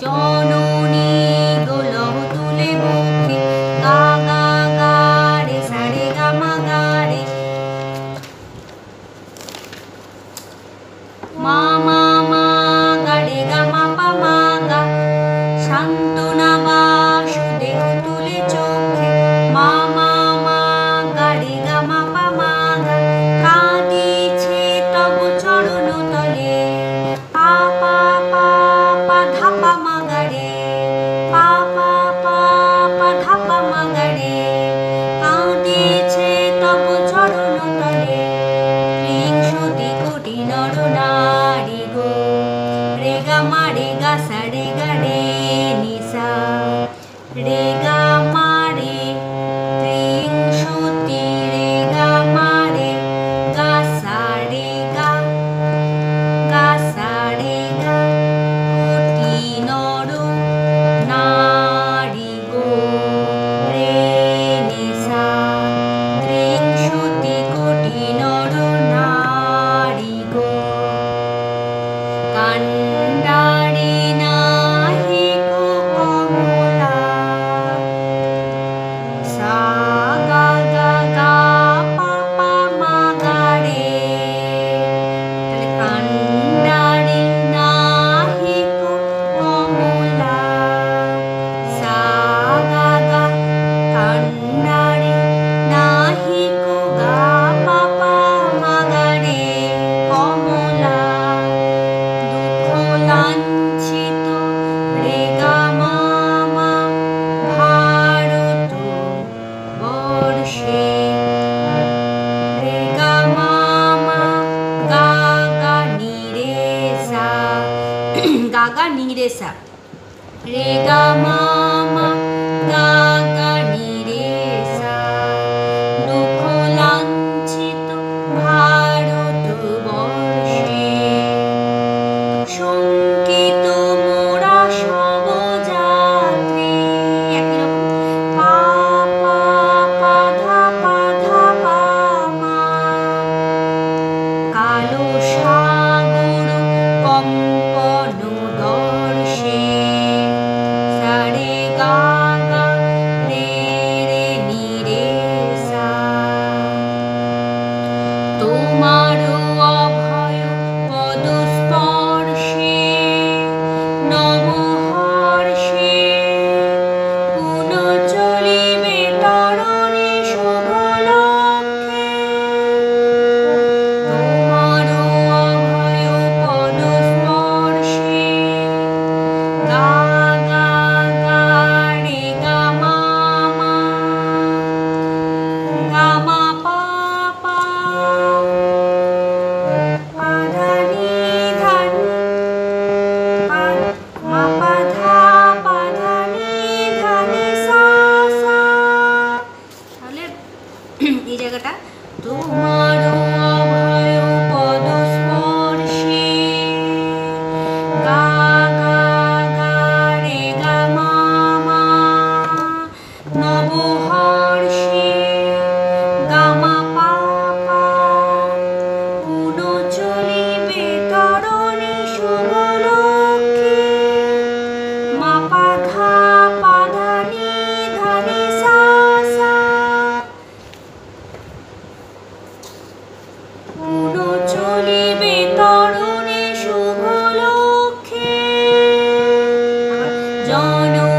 জননী গোলম তুলে মুখে। গা গা গা রে সারে গা, মা, গা, রে। মা মা মা, গা, রে, গা, মা, পা, মা, গা। শান্তনা বা সুদেহ তুলে চোখে। মা মা মা, গা, রে, গা, মা, পা, মা, গা। কাঁদিছে তব চরণ গাগা গা নি রে সা রে গা মা মা গা গা নি সা দুঃখ লাঞ্ছিত ভারত বর্ষে। শঙ্কিত মোরা সব যাত্রী একই রকম। কালো তোমারও Oh no.